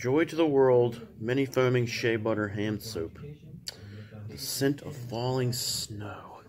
Joy to the world, mini foaming shea butter hand soap. The scent of falling snow.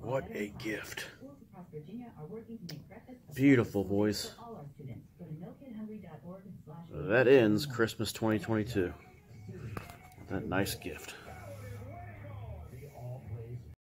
What a gift. Beautiful, boys. That ends Christmas 2022. That nice gift.